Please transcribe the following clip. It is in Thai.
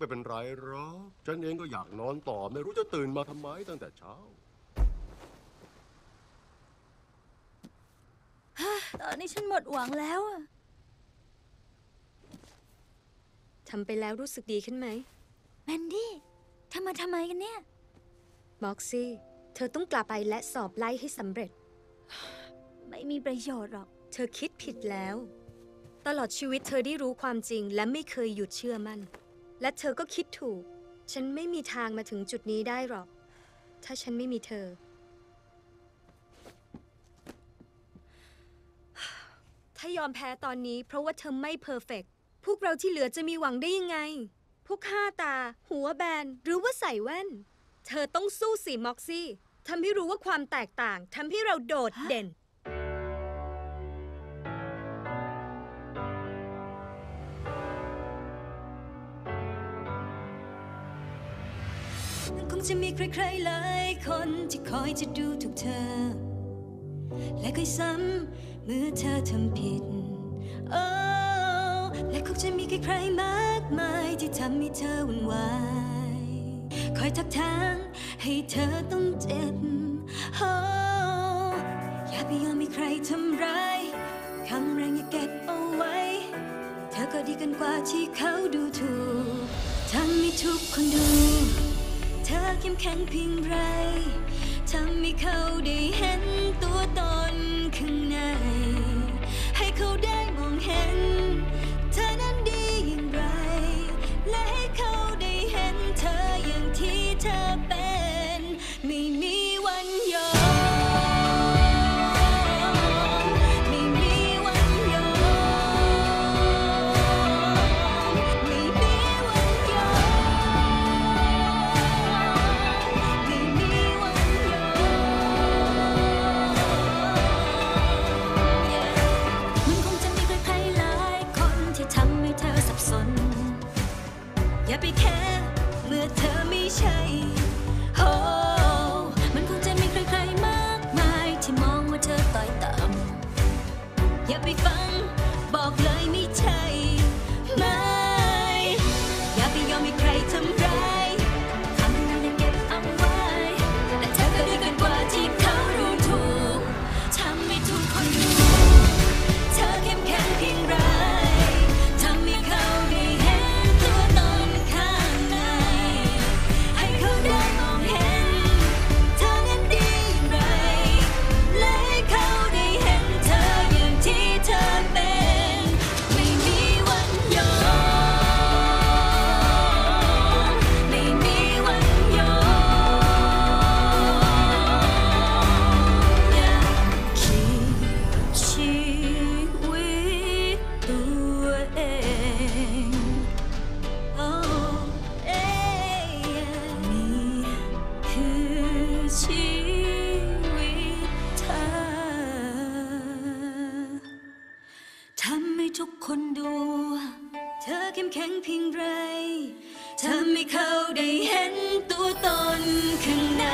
ไม่เป็นไรหรอกฉันเองก็อยากนอนต่อไม่รู้จะตื่นมาทำไมตั้งแต่เช้า ตอนนี้ฉันหมดหวังแล้วอะทำไปแล้วรู้สึกดีขึ้นไหม แมนดี้ทำมาทำไมกันเนี่ย ม็อกซี่ เธอต้องกลับไปและสอบไล่ให้สำเร็จ ไม่มีประโยชน์หรอก เธอคิดผิดแล้ว ตลอดชีวิตเธอได้รู้ความจริงและไม่เคยหยุดเชื่อมั่น และเธอก็คิดถูก ฉันไม่มีทางมาถึงจุดนี้ได้หรอก ถ้าฉันไม่มีเธอ ถ้ายอมแพ้ตอนนี้เพราะว่าเธอไม่เพอร์เฟกพวกเราที่เหลือจะมีหวังได้ยังไง พวกห้าตา หัวแบน หรือว่าใส่แว่น เธอต้องสู้สิม็อกซี่ทำให้รู้ว่าความแตกต่างทำให้เราโดดเด่น จะมีใครๆหลายคนที่คอยจะดูถูกเธอ และก็ซ้ำเมื่อเธอทำผิด โอ้และคงจะมีใครๆมากมายที่ทำให้เธอวุ่นวาย คอยทักทางให้เธอต้องเจ็บโอ้อย่าไปยอมให้ใครทำร้ายคำแรงอย่าเก็บเอาไว้ เธอก็ดีกันกว่าที่เขาดูถูกทำให้ทุกคนดู ธอเข้มแข็งเพียงไรทำให้เขาได้ อย่าไปฟังบอก เองนี่คือชีวิตเธอทำให้ทุกคนดู เธอเข้มแข็งเพียงไรทำให้เขาได้เห็นตัวตนข้างใน